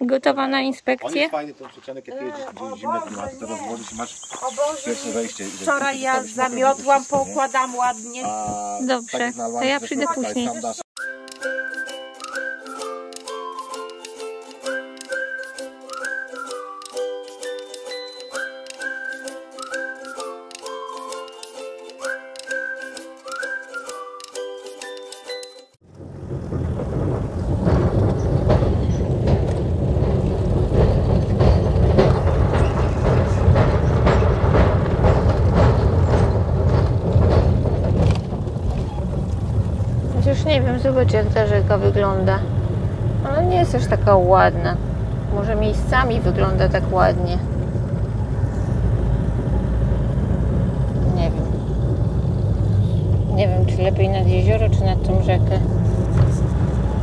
Gotowa na On inspekcję? jest fajny, ten przyczenek, jak jedziesz gdzieś zimne klimaty, to rozłożysz i masz O Boże, pierwsze wejście. wczoraj ja zamiotłam, poukładam ładnie. A Dobrze, tak na to ja przyjdę później. Sam dasz Chociaż nie wiem, zobacz jak ta rzeka wygląda. Ona nie jest aż taka ładna. Może miejscami wygląda tak ładnie. Nie wiem. Nie wiem, czy lepiej nad jezioro, czy nad tą rzekę.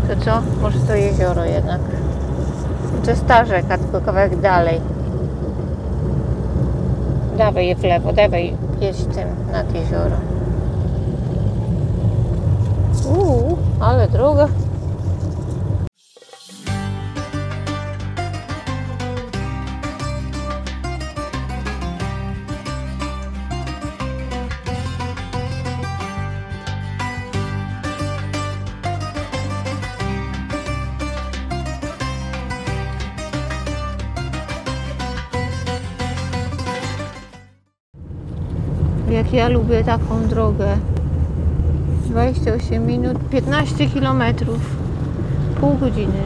To co? Może to jezioro jednak. To jest ta rzeka, tylko kawałek dalej. Dawaj je w lewo, dawaj, jedź tym nad jezioro. Uuu, ale droga. Jak ja lubię taką drogę. 28 minut, 15 kilometrów, pół godziny.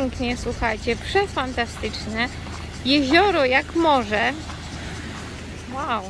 No pięknie, słuchajcie, przefantastyczne. Jezioro jak morze. Wow.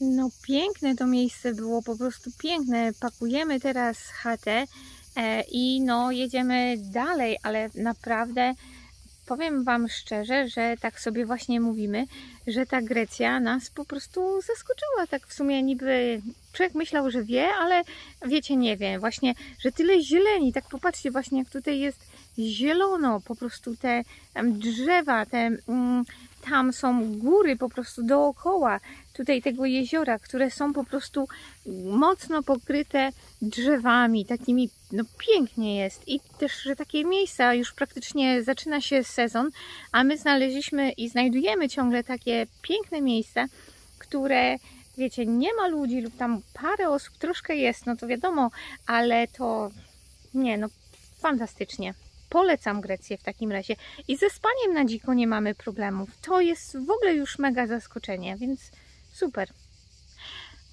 No piękne to miejsce było, po prostu piękne. Pakujemy teraz chatę e, i no jedziemy dalej, ale naprawdę powiem Wam szczerze, że tak sobie właśnie mówimy, że ta Grecja nas po prostu zaskoczyła. Tak w sumie niby człowiek myślał, że wie, ale wiecie, nie wie. Właśnie, że tyle zieleni. Tak popatrzcie właśnie, jak tutaj jest zielono. Po prostu te drzewa, te... Mm, tam są góry po prostu dookoła tutaj tego jeziora, które są po prostu mocno pokryte drzewami, takimi, no pięknie jest i też, że takie miejsca, już praktycznie zaczyna się sezon, a my znaleźliśmy i znajdujemy ciągle takie piękne miejsca, które wiecie, nie ma ludzi lub tam parę osób troszkę jest, no to wiadomo, ale to nie, no fantastycznie. Polecam Grecję w takim razie. I ze spaniem na dziko nie mamy problemów. To jest w ogóle już mega zaskoczenie, więc super.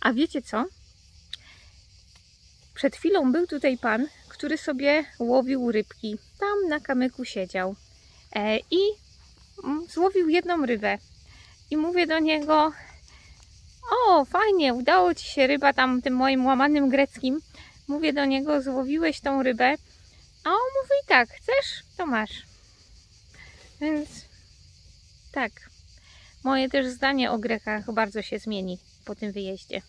A wiecie co? Przed chwilą był tutaj pan, który sobie łowił rybki. Tam na kamyku siedział. E, I mm, złowił jedną rybę. I mówię do niego: O, fajnie, udało ci się ryba tam tym moim łamanym greckim. Mówię do niego: Złowiłeś tą rybę. A on mówi tak, chcesz, to masz. Więc tak. Moje też zdanie o Grekach bardzo się zmieni po tym wyjeździe.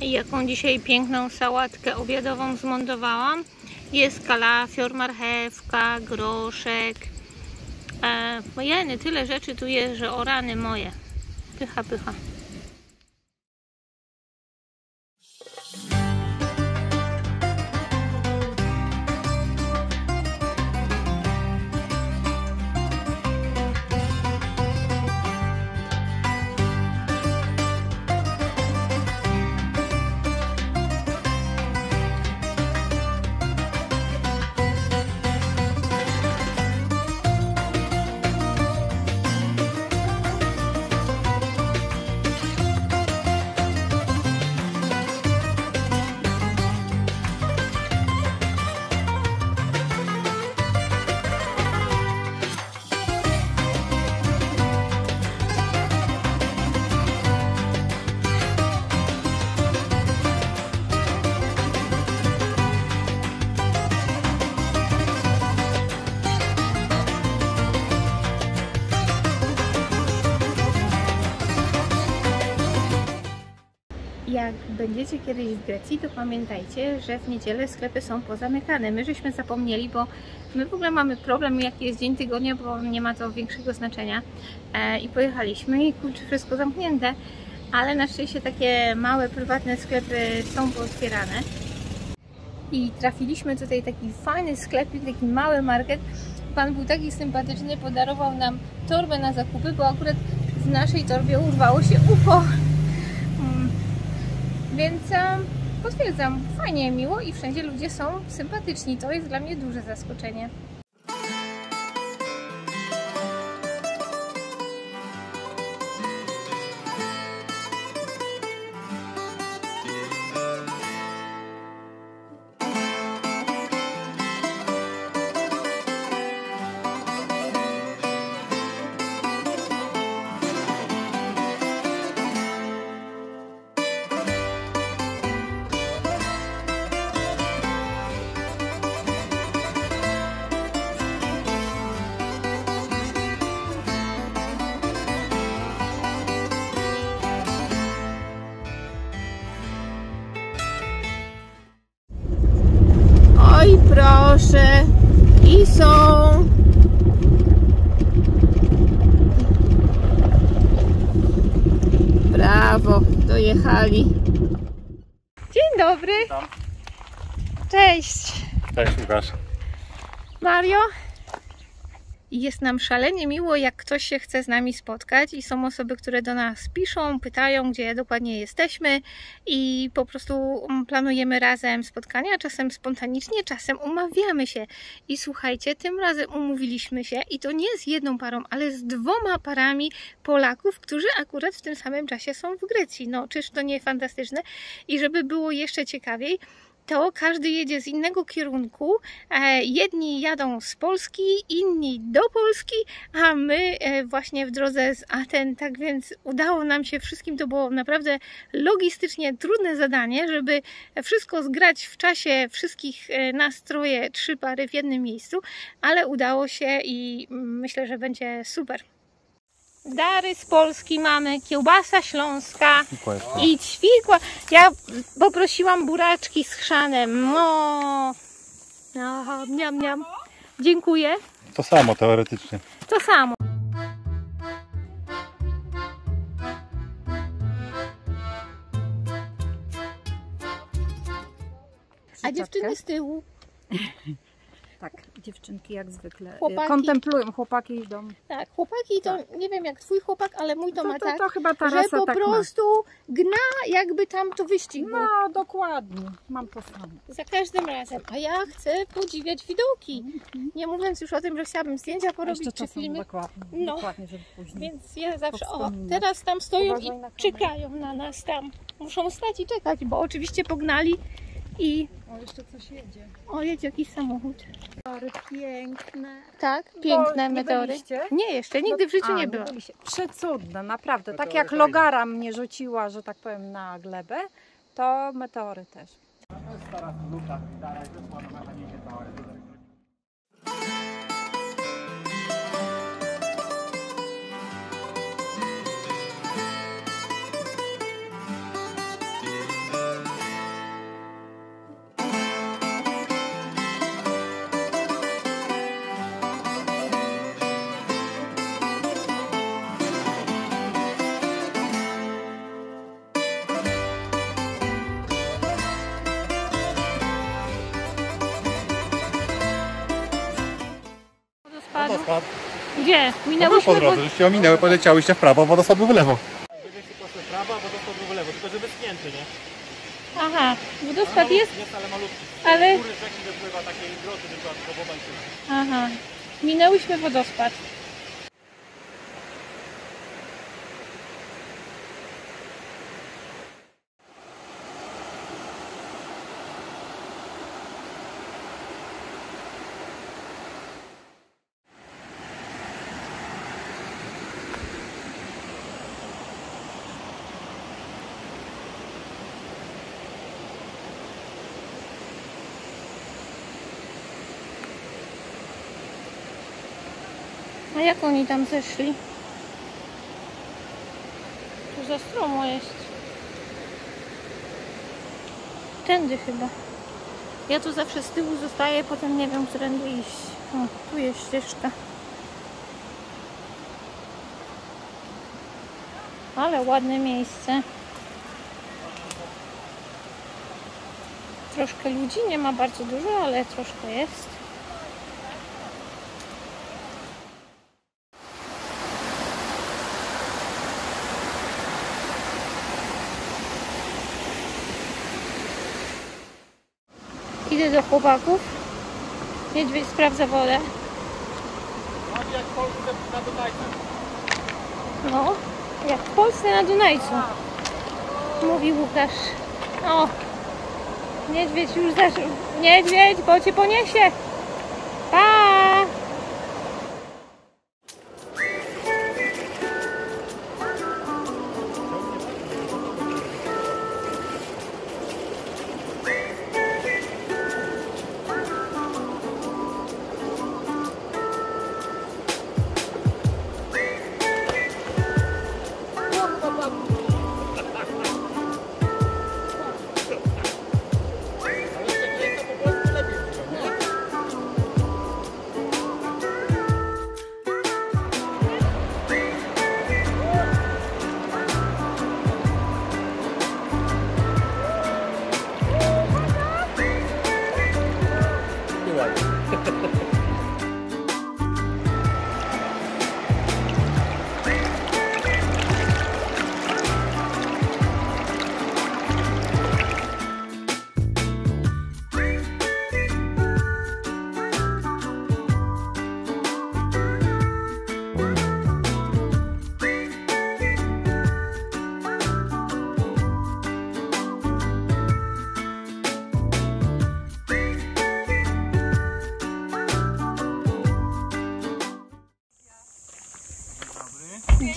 Jaką dzisiaj piękną sałatkę obiadową zmontowałam. Jest kalafior, marchewka, groszek. E, jeny, tyle rzeczy tu jest, że o rany moje. Pycha, pycha. Jak będziecie kiedyś w Grecji, to pamiętajcie, że w niedzielę sklepy są pozamykane. My żeśmy zapomnieli, bo my w ogóle mamy problem, jaki jest dzień tygodnia, bo nie ma to większego znaczenia. E, I pojechaliśmy i kurczę, wszystko zamknięte. Ale na szczęście takie małe, prywatne sklepy są pootwierane. I trafiliśmy tutaj taki fajny sklepik, taki mały market. Pan był taki sympatyczny, podarował nam torbę na zakupy, bo akurat w naszej torbie urwało się UFO. Więc potwierdzam, fajnie, miło i wszędzie ludzie są sympatyczni. To jest dla mnie duże zaskoczenie. Proszę. I są. Brawo, dojechali. Dzień dobry. Cześć. Cześć Łukasz. Mario. Jest nam szalenie miło, jak ktoś się chce z nami spotkać i są osoby, które do nas piszą, pytają, gdzie dokładnie jesteśmy i po prostu mm, planujemy razem spotkania, czasem spontanicznie, czasem umawiamy się. I słuchajcie, tym razem umówiliśmy się i to nie z jedną parą, ale z dwoma parami Polaków, którzy akurat w tym samym czasie są w Grecji. No, czyż to nie fantastyczne? I żeby było jeszcze ciekawiej, to każdy jedzie z innego kierunku. E, Jedni jadą z Polski, inni do Polski, a my e, właśnie w drodze z Aten. Tak więc udało nam się wszystkim. To było naprawdę logistycznie trudne zadanie, żeby wszystko zgrać w czasie wszystkich e, nastroje, trzy pary w jednym miejscu, ale udało się i mm, myślę, że będzie super. Dary z Polski mamy, kiełbasa śląska i ćwikła. Ja poprosiłam buraczki z chrzanem. No, no miam, miam. Dziękuję. To samo teoretycznie. To samo. A dziewczyny z tyłu. Tak, dziewczynki jak zwykle. Chłopaki. Kontemplują, chłopaki idą. Tak, chłopaki to nie wiem jak twój chłopak, ale mój to, To, ma tak, to chyba ta że po tak prostu gna jakby tam to wyścig ma. No dokładnie, mam to samo. Za każdym razem. A ja chcę podziwiać widoki. Nie mówiąc już o tym, że chciałabym zdjęcia porobić czy filmy. dokładnie, No. dokładnie, żeby później. Więc ja zawsze, o, teraz tam stoją Uważaj i na czekają na nas tam. Muszą stać i czekać, bo oczywiście pognali i O, jeszcze coś jedzie. o, jedzie jakiś samochód. Tory piękne. Tak, piękne nie meteory. byliście? Nie, jeszcze nigdy w życiu A, nie byłam. Przecudne, naprawdę. Tak Meteory jak fajne. Logara mnie rzuciła, że tak powiem, na glebę, to meteory też. Gdzie? No był po Minęłyśmy drodze, żeście ominęły, poleciałyście w prawo, wodospad był w lewo. Biegliście prosto w prawo, a wodospad był w lewo, tylko że wyschnięty, nie? Aha, wodospad jest, Jest, ale malutki. ale... Góry rzeki wypływa takiej groty, tylko. Aha, minęłyśmy wodospad. Jak oni tam zeszli? Tu za stromo jest. Tędy chyba. Ja tu zawsze z tyłu zostaję, potem nie wiem, którędy iść. O, tu jest ścieżka. Ale ładne miejsce. Troszkę ludzi, nie ma bardzo dużo, ale troszkę jest. Do chłopaków. Niedźwiedź sprawdza. Mam jak w Polsce na Dunajce. No, jak w Polsce na Dunajcu. Mówi Łukasz. O, niedźwiedź już zaczął. Niedźwiedź, bo cię poniesie.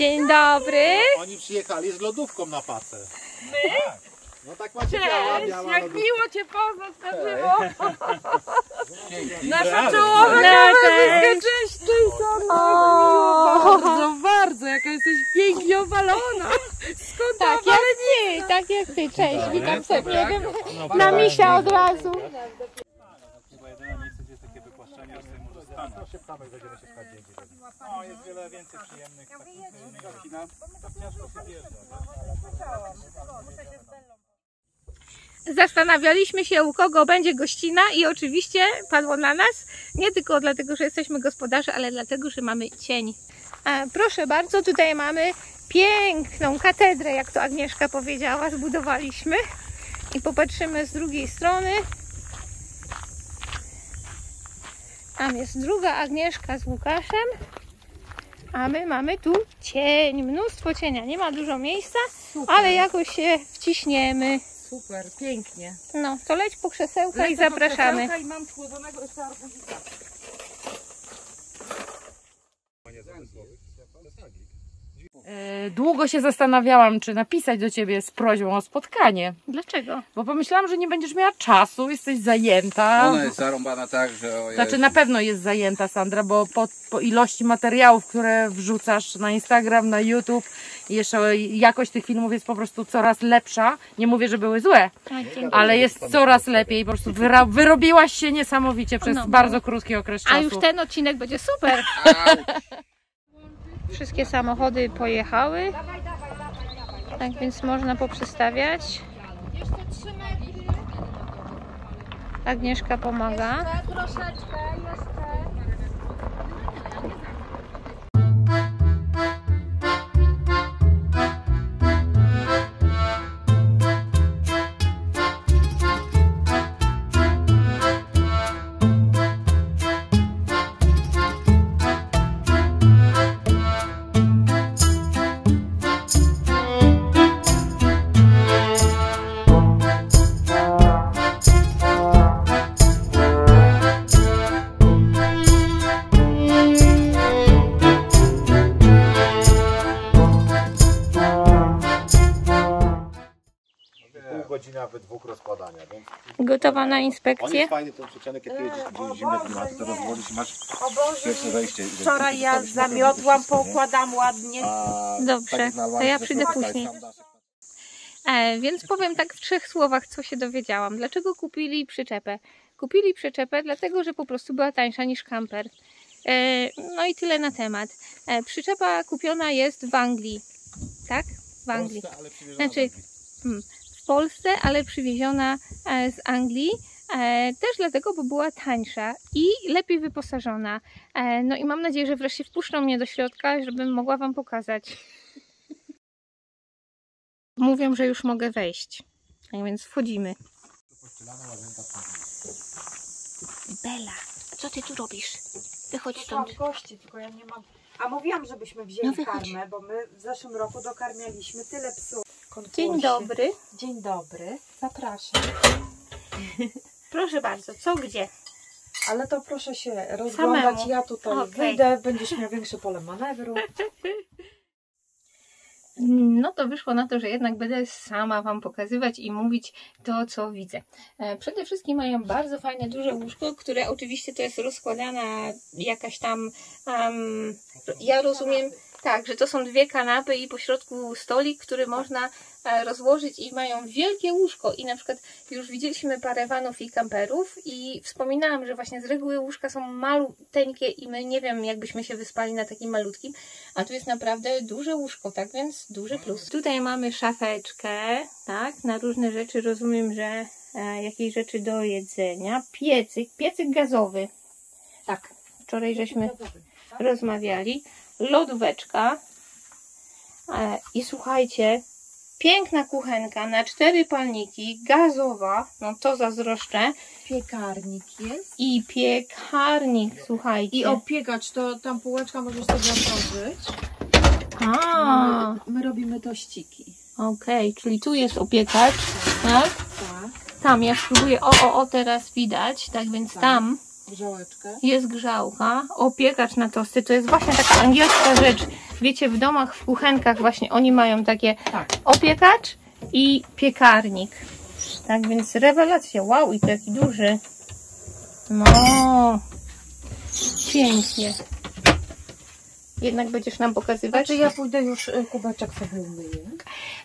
Dzień dobry. Oni przyjechali z lodówką na pasę. My? No tak macie biała, biała Jak lodówka. miło Cię poznać na żywo. Nasza czołowa No, cześć. cześć Jason. Bardzo, bardzo, jaka jesteś pięknie opalona. Skąd ta Tak jak ty, tak jak ty. Cześć, witam serdecznie. Na misia od razu. Chyba jedyne miejsce, gdzie jest takie wypłaszczenie, się pchamy, będziemy się pchać dzięki. No, jest wiele więcej przyjemnych takich innych kina. Tak ciężko się wjeżdża. Zastanawialiśmy się, u kogo będzie gościna i oczywiście padło na nas. Nie tylko dlatego, że jesteśmy gospodarze, ale dlatego, że mamy cień. A, proszę bardzo, tutaj mamy piękną katedrę, jak to Agnieszka powiedziała, zbudowaliśmy. I popatrzymy z drugiej strony. Tam jest druga Agnieszka z Łukaszem. A my mamy tu cień, mnóstwo cienia. Nie ma dużo miejsca, ale jakoś się wciśniemy. Super, pięknie. No, to leć po krzesełka i Lecę po zapraszamy. krzesełka I mam schłodzonego jeszcze arbuzika. E, Długo się zastanawiałam, czy napisać do ciebie z prośbą o spotkanie, Dlaczego? bo pomyślałam, że nie będziesz miała czasu, jesteś zajęta. Ona jest zarąbana tak, że o Znaczy na pewno jest zajęta Sandra, bo po, po ilości materiałów, które wrzucasz na Instagram, na YouTube, i jeszcze jakość tych filmów jest po prostu coraz lepsza. Nie mówię, że były złe, ale jest coraz lepiej. Po prostu wyra- wyrobiłaś się niesamowicie przez No. bardzo krótki okres czasu. A już ten odcinek będzie super. Wszystkie samochody pojechały. Tak więc można poprzestawiać. Agnieszka pomaga. Pół dwóch rozkładania, więc Gotowa na on inspekcję? jest fajny ten przyczenek, jak jedziesz gdzieś zimne klimaty, to rozłożysz i masz pierwsze wejście. Wczoraj ja zamiotłam, poukładam ładnie. Dobrze, to ja przyjdę później. E, więc powiem tak w trzech słowach, co się dowiedziałam. Dlaczego kupili przyczepę? Kupili przyczepę dlatego, że po prostu była tańsza niż kamper. E, no i tyle na temat. E, przyczepa kupiona jest w Anglii. Tak? W Anglii. Znaczy, hmm, w Polsce, ale przywieziona e, z Anglii. E, też dlatego, bo była tańsza i lepiej wyposażona. E, no i mam nadzieję, że wreszcie wpuszczą mnie do środka, żebym mogła Wam pokazać. Mówią, że już mogę wejść. Tak więc wchodzimy. Bela, co ty tu robisz? Wychodź Mam stąd. gości, tylko ja nie mam. A mówiłam, żebyśmy wzięli No karmę, bo my w zeszłym roku dokarmialiśmy tyle psów. Konkursie. Dzień dobry. Dzień dobry, zapraszam. Proszę bardzo, co gdzie? Ale to proszę się rozglądać. Samemu. Ja tutaj Okej. wyjdę, będziesz miał większe pole manewru. No to wyszło na to, że jednak będę sama Wam pokazywać i mówić to, co widzę. E, Przede wszystkim mają bardzo fajne, duże łóżko, które oczywiście to jest rozkładana jakaś tam. em, ja rozumiem tak, że to są dwie kanapy i po środku stolik, który można e, rozłożyć i mają wielkie łóżko. I na przykład już widzieliśmy parę vanów i kamperów i wspominałam, że właśnie z reguły łóżka są maluteńkie i my nie wiem, jakbyśmy się wyspali na takim malutkim. A tu jest naprawdę duże łóżko, tak więc duży plus. Tutaj mamy szafeczkę, tak, na różne rzeczy. Rozumiem, że e, jakieś rzeczy do jedzenia. Piecyk, piecyk gazowy. Tak, wczoraj żeśmy rozmawiali. Lodóweczka. E, I słuchajcie, piękna kuchenka na cztery palniki, gazowa, no to zazdroszczę. Piekarnik jest. I piekarnik, słuchajcie. I opiekacz, to tam półeczka możesz sobie otworzyć. A, My, my robimy tościki. okej, czyli tu jest opiekacz, tak? Tak. Tam, ja spróbuję, o, o, o, teraz widać, tak więc tam Grzałeczkę. Jest grzałka, opiekacz na tosty. To jest właśnie taka angielska rzecz. Wiecie, w domach, w kuchenkach właśnie oni mają takie opiekacz i piekarnik. Tak więc rewelacja. Wow, i to jaki duży. No, pięknie. Jednak będziesz nam pokazywać? Znaczy ja pójdę już y, kubeczek sobie umyję.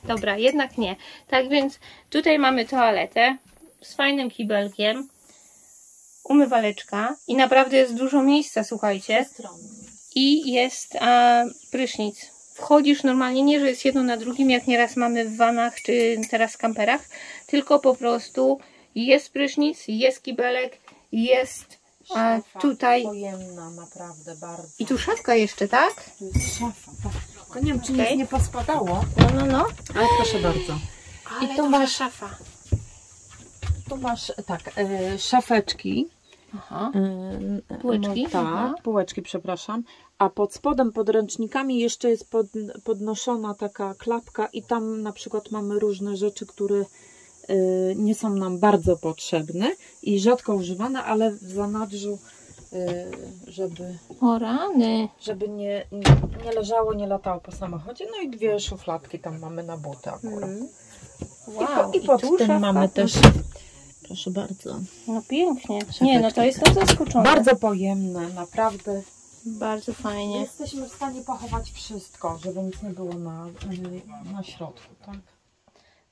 Dobra, jednak nie. Tak więc tutaj mamy toaletę z fajnym kibelkiem, umywaleczka i naprawdę jest dużo miejsca, słuchajcie. I jest a, prysznic. Wchodzisz normalnie, nie że jest jedno na drugim, jak nieraz mamy w vanach czy teraz w kamperach, tylko po prostu jest prysznic, jest kibelek, jest a, tutaj Pojemna, naprawdę bardzo. i tu szafka jeszcze, tak? Tu jest szafa, tak. Tylko nie wiem, czy Okej. nic nie pospadało, No, no, no. ale proszę bardzo. Ale I tu masz, szafa. tu masz tak, y, szafeczki. Aha. Półeczki, No, tak, półeczki, przepraszam. A pod spodem, pod ręcznikami jeszcze jest pod, podnoszona taka klapka i tam na przykład mamy różne rzeczy, które y, nie są nam bardzo potrzebne i rzadko używane, ale w zanadrzu, y, żeby, O rany. żeby nie, nie, nie leżało, nie latało po samochodzie. No i dwie szufladki tam mamy na buty akurat. Wow. I, po, i pod tu tym mamy też, proszę bardzo, No pięknie. Nie, no to jestem zaskoczona. bardzo pojemne, naprawdę. Bardzo fajnie. Jesteśmy w stanie pochować wszystko, żeby nic nie było na, na środku, tak?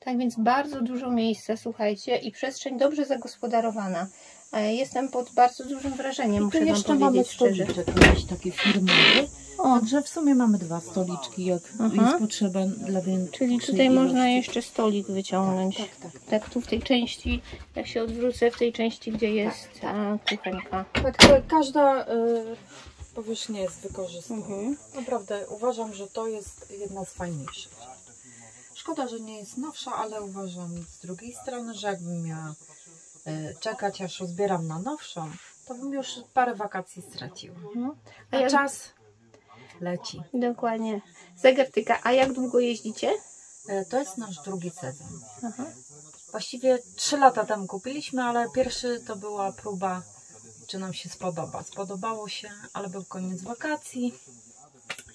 Tak więc bardzo dużo miejsca, słuchajcie, i przestrzeń dobrze zagospodarowana. E, Jestem pod bardzo dużym wrażeniem, Tu muszę Wam jeszcze mamy szczerze. stoliczek jakiś taki firmowy. O, Także w sumie mamy dwa stoliczki, jak Aha. jest potrzeba dla większej czyli tutaj ilości. można jeszcze stolik wyciągnąć. Tak, tak. Tak, tu w tej części, jak się odwrócę, w tej części, gdzie jest a, kuchenka. Tak, to każda y, powierzchnia jest wykorzystana. Mhm. Naprawdę uważam, że to jest jedna z fajniejszych. Szkoda, że nie jest nowsza, ale uważam z drugiej strony, że jakbym miała czekać, aż uzbieram na nowszą, to bym już parę wakacji straciła. A A jak, czas leci. Dokładnie. Zegartyka. A jak długo jeździcie? E, To jest nasz drugi sezon. Aha. Właściwie trzy lata temu kupiliśmy, ale pierwszy to była próba, czy nam się spodoba. Spodobało się, ale był koniec wakacji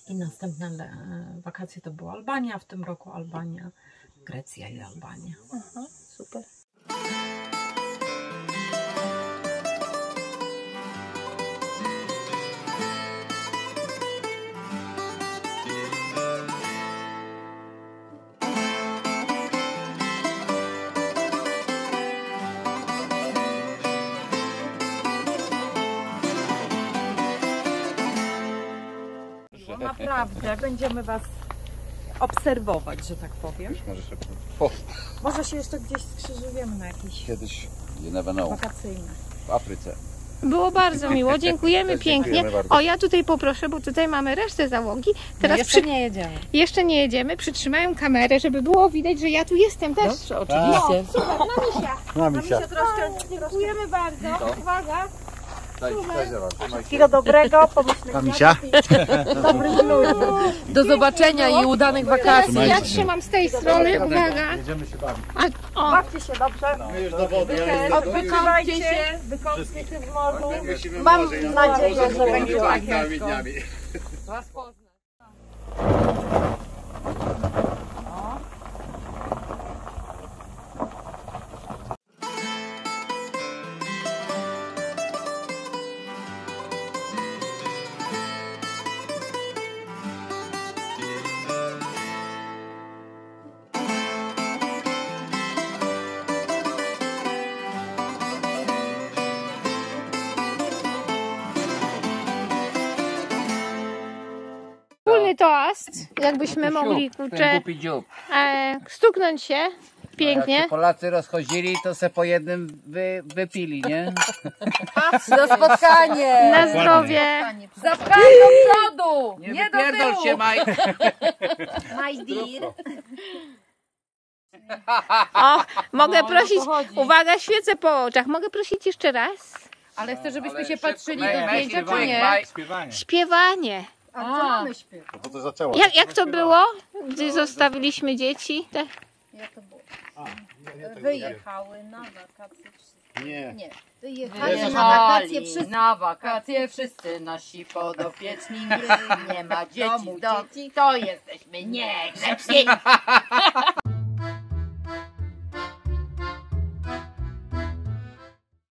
i następne e, wakacje to była Albania, w tym roku Albania, Grecja i Albania. Aha, super. Naprawdę, będziemy Was obserwować, że tak powiem. Może się... O, Może się jeszcze gdzieś skrzyżujemy na jakieś kiedyś, you never know, wakacyjne. w Afryce. Było bardzo miło, dziękujemy Też pięknie. dziękujemy bardzo. O, ja tutaj poproszę, bo tutaj mamy resztę załogi. Teraz jeszcze przy... nie jedziemy. jeszcze nie jedziemy, przytrzymają kamerę, żeby było widać, że ja tu jestem też. Dobrze, oczywiście. Super, na misia. Na misia. Dziękujemy bardzo. Uwaga. Daj, daj. Wszystkiego dobrego, pomyślnego. Na misia. Dobrych ludzi. Do zobaczenia i udanych wakacji. Ja trzymam z tej strony, uwaga. Jedziemy się bawić. A, o, Bawcie się dobrze. My już do wody, Odpoczywajcie się, wykąpcie się w morzu. Mam nadzieję, że będzie tak dniami. Jakbyśmy mogli, kurczę, e, stuknąć się Jak pięknie. się Polacy rozchodzili, to se po jednym wy, wypili, nie? Na spotkanie! Na zdrowie. Zapchaj do przodu! Nie, Nie do tyłu! się, Maj. My dear. O, mogę No, prosić, o to chodzi. uwaga, świecę po oczach. Mogę prosić jeszcze raz? Ale chcę, żebyśmy Ale się patrzyli do zdjęcia, czy nie? Maj. Śpiewanie. Karcelony śpiew. No to zaczęło. Jak, jak to było, gdy zostawiliśmy dzieci? Te... Jak to było? A, nie, nie, tego nie. Wyjechały na wakacje wszystkie. Nie. Nie, wyjechali na wakacje wszyscy. na wakacje wszyscy nasi podopieczni. Nie ma dzieci, domu, to jesteśmy niegrzeczni.